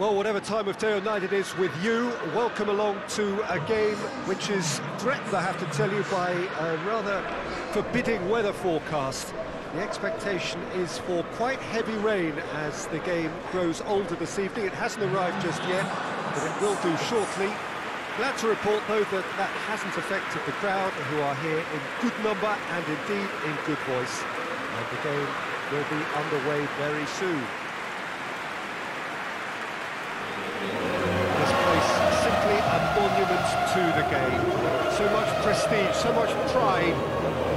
Well, whatever time of day or night it is with you, welcome along to a game which is threatened, I have to tell you, by a rather forbidding weather forecast. The expectation is for quite heavy rain as the game grows older this evening. It hasn't arrived just yet, but it will do shortly. Glad to report, though, that that hasn't affected the crowd, who are here in good number and indeed in good voice. And the game will be underway very soon. This place simply a monument to the game. So much prestige, so much pride,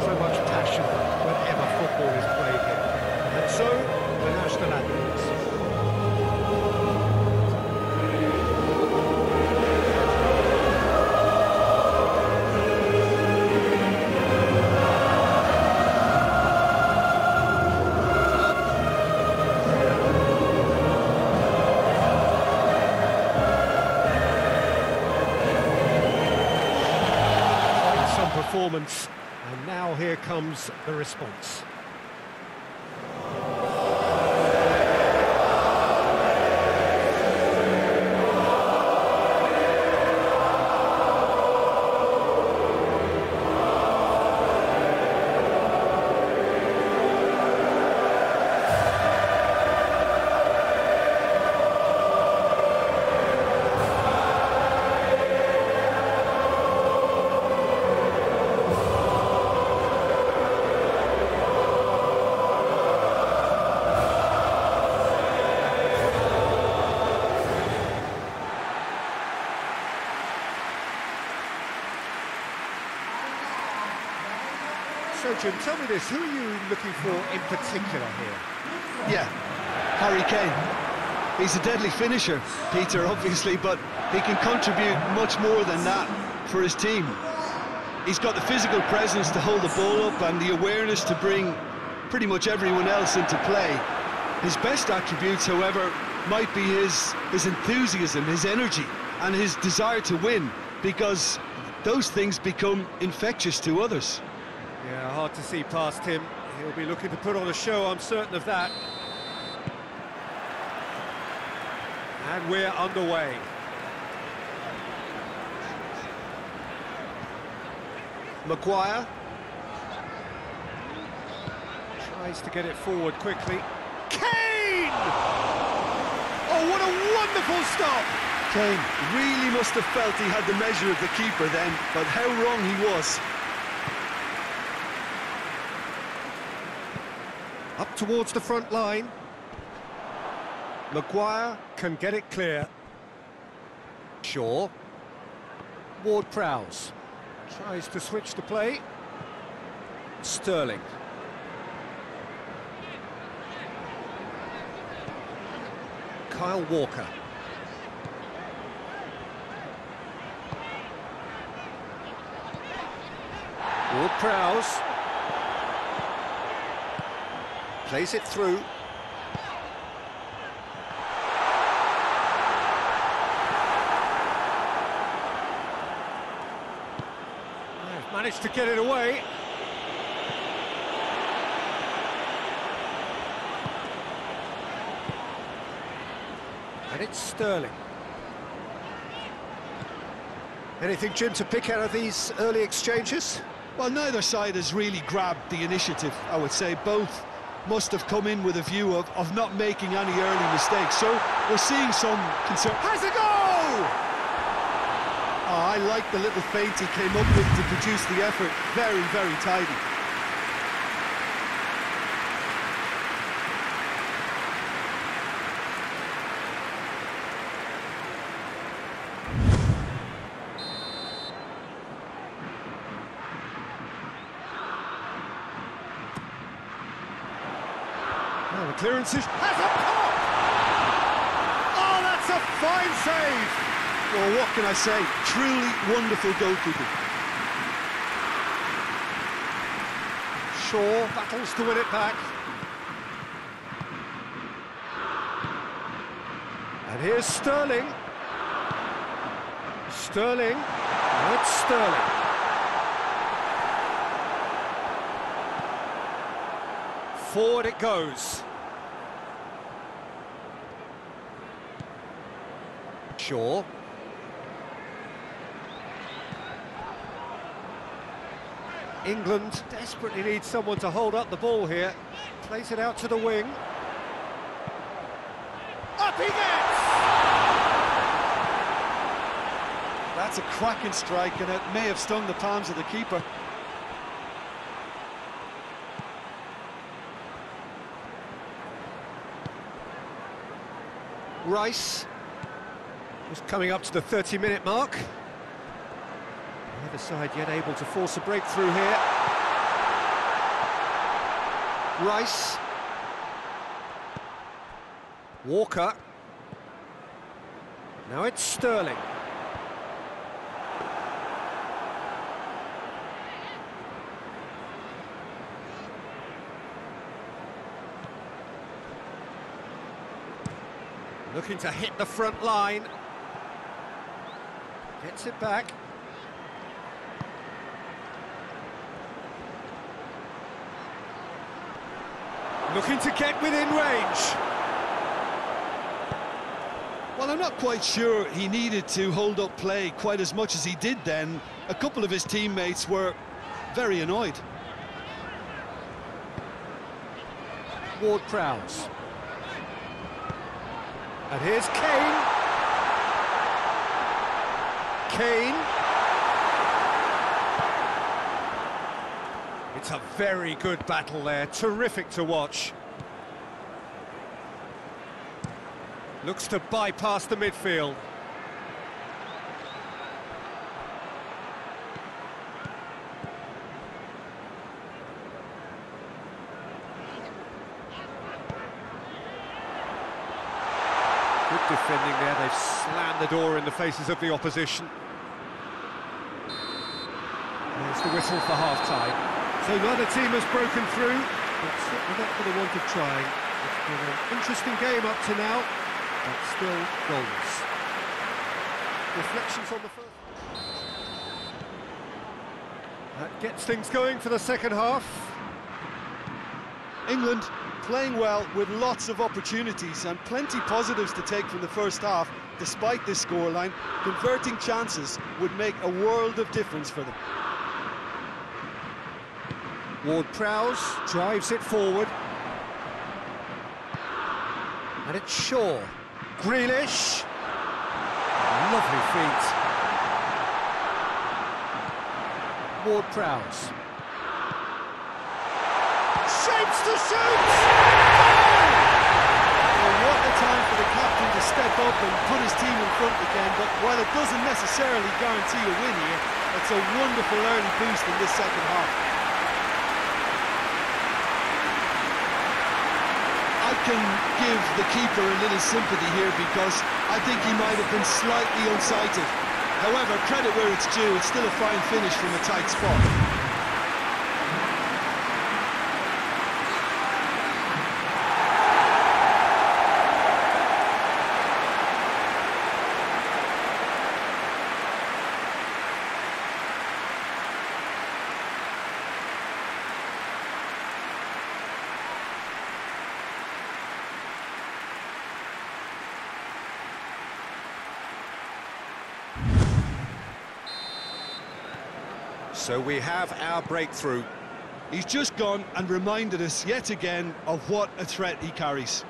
so much passion whenever football is played here. And so, the national anthems. Performance. And now here comes the response. So, Jim, tell me this. Who are you looking for in particular here? Yeah, Harry Kane. He's a deadly finisher, Peter, obviously, but he can contribute much more than that for his team. He's got the physical presence to hold the ball up and the awareness to bring pretty much everyone else into play. His best attributes, however, might be his, his enthusiasm, his energy, and his desire to win, because those things become infectious to others. Yeah, hard to see past him. He'll be looking to put on a show, I'm certain of that. And we're underway. Maguire, Tries to get it forward quickly. Kane! Oh, what a wonderful stop! Kane really must have felt he had the measure of the keeper then, but how wrong he was. Towards the front line. Maguire can get it clear. Shaw. Ward-Prowse. Tries to switch the play. Sterling. Kyle Walker. Ward-Prowse. Plays it through. They've managed to get it away. And it's Sterling. Anything, Jim, to pick out of these early exchanges? Well, neither side has really grabbed the initiative, I would say. Both must have come in with a view of, of not making any early mistakes. So we're seeing some concern. Has a goal! Oh, I like the little feint he came up with to produce the effort. Very, very tidy. Now the clearance is... Has a pop! Oh, that's a fine save! Well, what can I say? Truly wonderful goalkeeping. Shaw battles to win it back. And here's Sterling. Sterling. And it's Sterling. Forward it goes. Shaw. England desperately needs someone to hold up the ball here. Plays it out to the wing. Up he gets! That's a cracking strike and it may have stung the palms of the keeper. Rice was coming up to the 30-minute mark. Neither side yet able to force a breakthrough here. Rice. Walker. Now it's Sterling. Looking to hit the front line. Gets it back. Looking to get within range. Well, I'm not quite sure he needed to hold up play quite as much as he did then. A couple of his teammates were very annoyed. Ward-Prowse. And here's Kane. Kane. It's a very good battle there, terrific to watch. Looks to bypass the midfield. Good defending there, they've slammed the door in the faces of the opposition. There's the whistle for half-time. So neither team has broken through, but certainly not for the want of trying. It's been an interesting game up to now, but still goals. Reflections on the first. That gets things going for the second half. England playing well with lots of opportunities and plenty positives to take from the first half despite this scoreline. Converting chances would make a world of difference for them. Ward-Prowse drives it forward. And it's Shaw. Grealish. Lovely feet. Ward-Prowse. Shapes to shoot! Well, what a time for the captain to step up and put his team in front again, but while it doesn't necessarily guarantee a win here, it's a wonderful early boost in this second half. Can give the keeper a little sympathy here because I think he might have been slightly unsighted. However, credit where it's due, it's still a fine finish from a tight spot. So we have our breakthrough. He's just gone and reminded us yet again of what a threat he carries.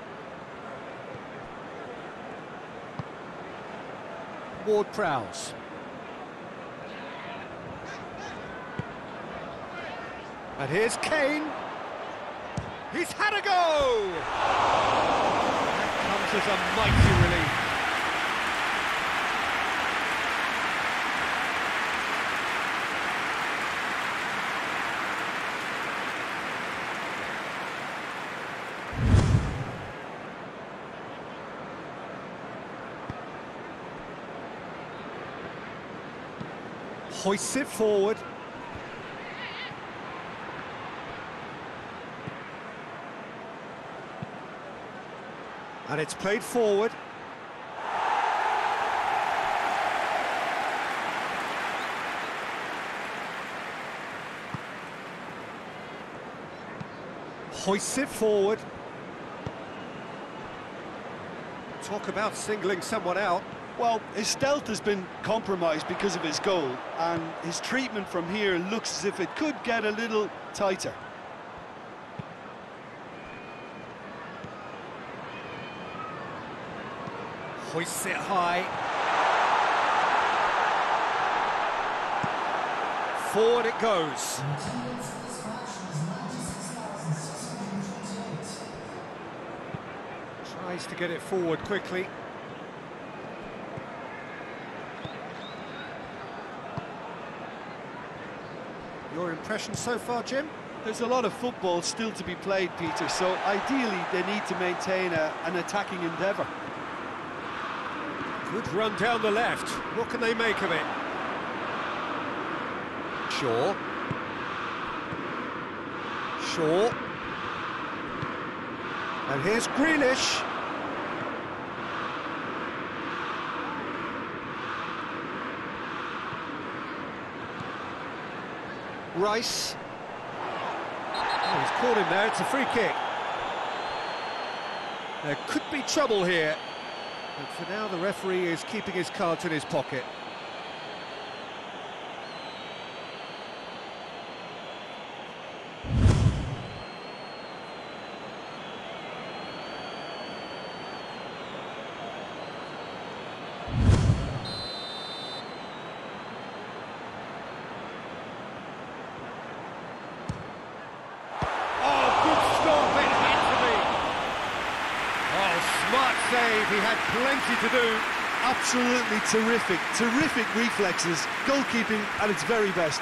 Ward-Prowse. And here's Kane. He's had a go! That comes as a mighty relief. Hoists it forward. And it's played forward. Hoists it forward. Talk about singling someone out. Well, his stealth has been compromised because of his goal, and his treatment from here looks as if it could get a little tighter. Hoists it high. Forward it goes. Tries to get it forward quickly. Your impression so far, Jim? There's a lot of football still to be played, Peter, so ideally they need to maintain a, an attacking endeavour. Good run down the left. What can they make of it? Shaw. Shaw. And here's Grealish. Rice. Oh, he's caught him there, it's a free kick. There could be trouble here. But for now, the referee is keeping his cards in his pocket. Oh, good stop, it had to be. Oh, smart save, he had plenty to do. Absolutely terrific, terrific reflexes, goalkeeping at its very best.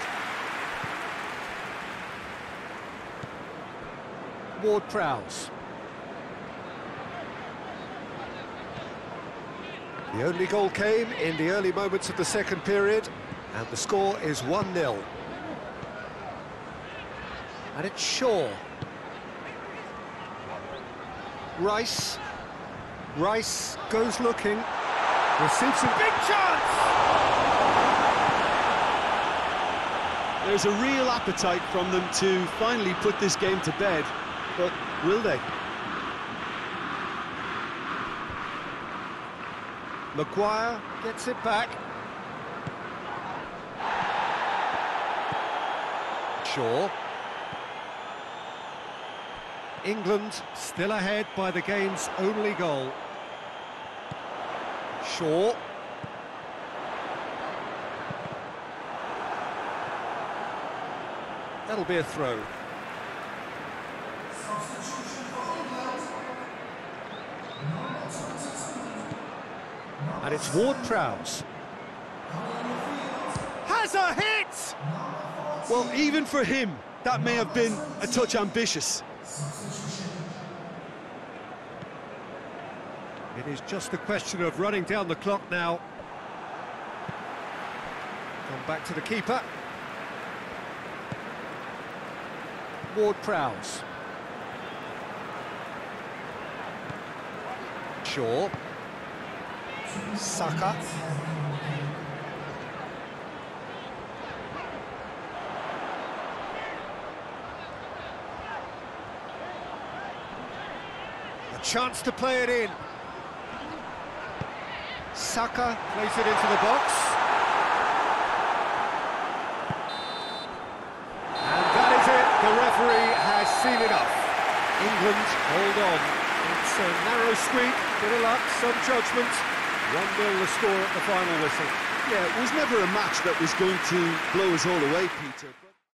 Ward Prowse. The only goal came in the early moments of the second period, and the score is 1-0. And it's Shaw. Rice. Rice goes looking. Receives a big chance! There's a real appetite from them to finally put this game to bed, but will they? Maguire gets it back. Shaw. England still ahead by the game's only goal. Shaw. That'll be a throw. And it's Ward Prowse. Has a hit! Well, even for him, that may have been a touch ambitious. It is just a question of running down the clock now. Come back to the keeper. Ward Prowse. Shaw. Saka. A chance to play it in. Saka plays it into the box. And that is it. The referee has seen enough. England hold on. It's a narrow squeak, bit of luck, some judgment. 1-0 the score at the final whistle. Yeah, it was never a match that was going to blow us all away, Peter.